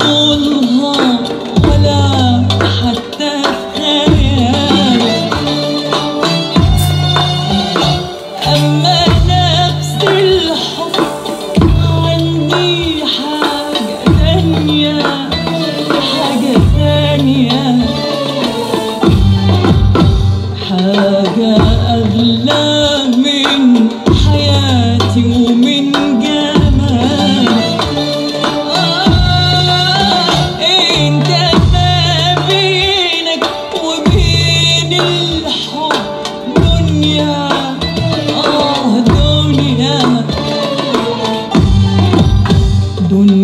Oh,